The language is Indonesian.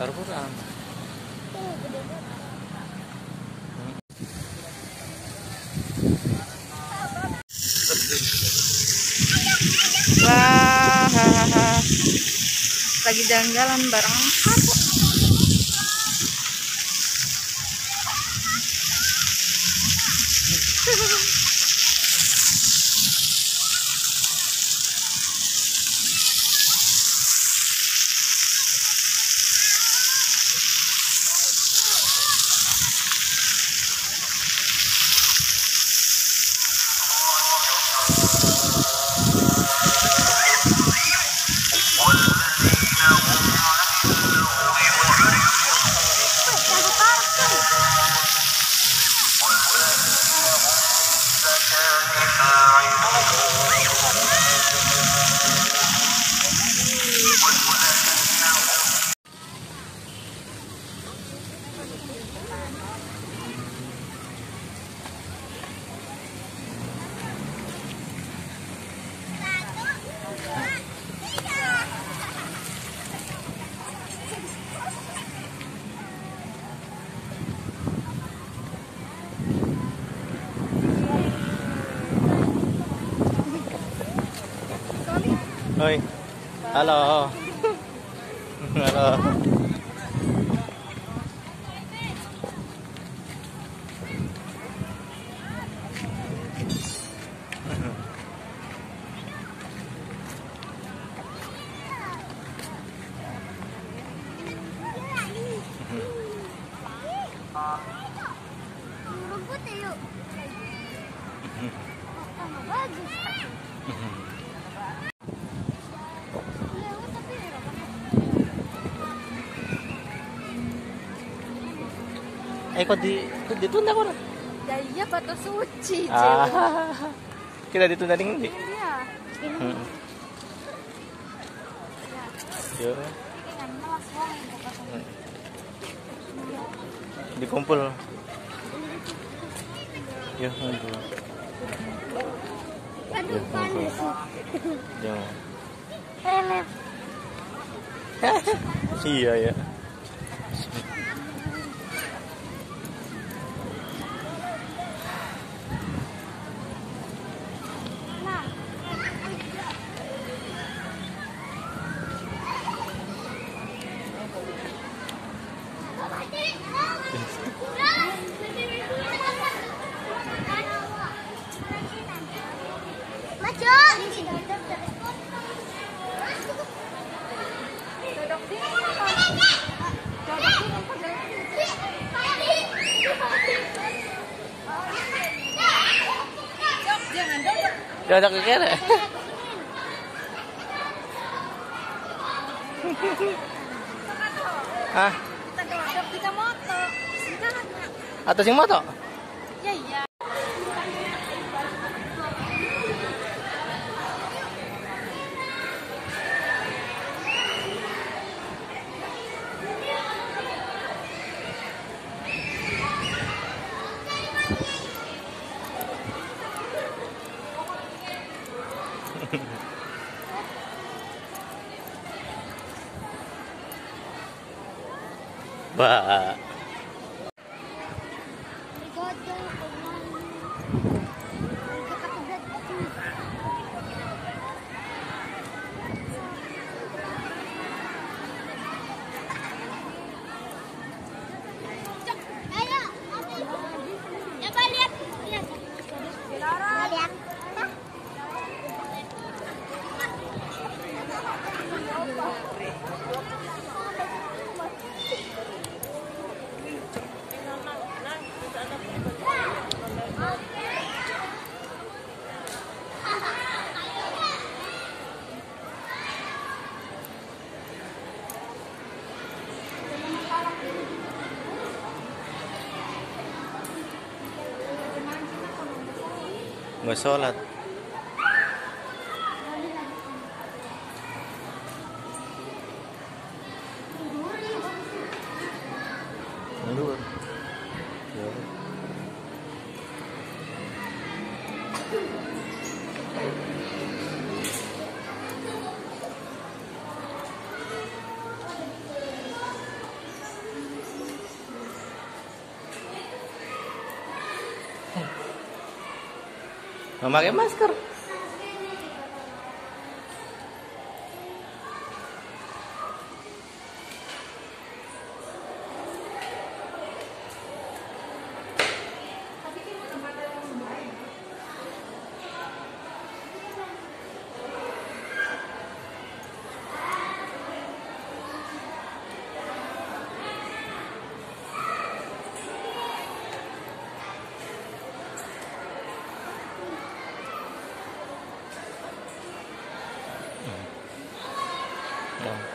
terkurang wah lagi jalan-jalan bareng aku. ơi hello hello Mm-hmm. Eh kok di kok ditunda kok? Ya iya batu suci, Ah. Kita ditunda nih di. Iya. Hmm. Yo, kan buka dikumpul. Yo, aduh. Aduh panas. Pelep. Iya ya. Dodok. Ya ke kere. Hah? Kita dodok kita moto. Jangan, Nak. Atas yang moto? Ba. một số là luôn Thank you. Memakai masker. 어.